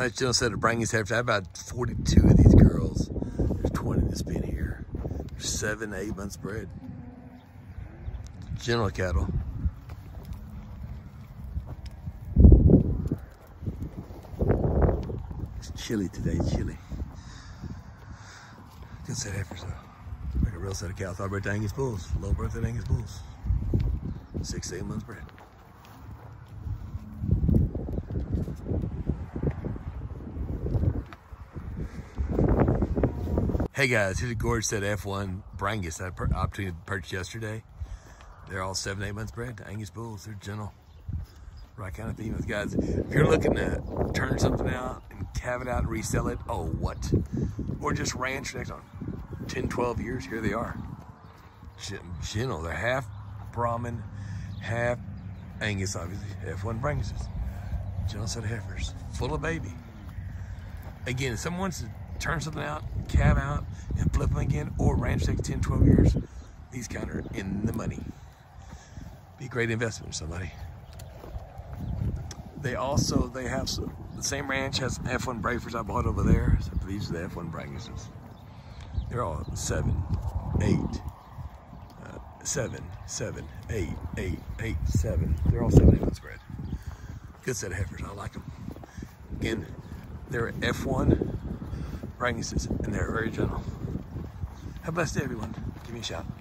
Nice gentle set of Brangus heifers. I have about 42 of these girls. There's 20 that's been here. There's seven, eight months bred. Gentle cattle. It's chilly today, chilly. Good set of heifers though. Like a real set of cows. Thoroughbred to Angus bulls. Low birth Angus bulls. Six eight months bred. Hey guys, here's a gorgeous set F1 Brangus I had opportunity to purchase yesterday. They're all seven, eight months bred. Angus bulls, they're gentle. Right kind of females. Guys, if you're looking to turn something out and calve it out and resell it, oh what? Or just ranch next on 10, 12 years, here they are. Gentle, they're half Brahman, half Angus, obviously. F1 Branguses. Gentle set of heifers, full of baby. Again, if someone wants to turn something out, calve out, and flip them again, or ranch takes 10, 12 years, these kind are in the money. Be a great investment for somebody. They also, they have some, the same ranch has F1 Breifers I bought over there. So these are the F1 Branguses. They're all seven, eight, uh, seven, seven, eight, eight, eight, seven. They're all seven, eight bred. Good set of heifers, I like them. Again, they're F1 Branguses, and they're very gentle. Have a blessed day, everyone. Give me a shout.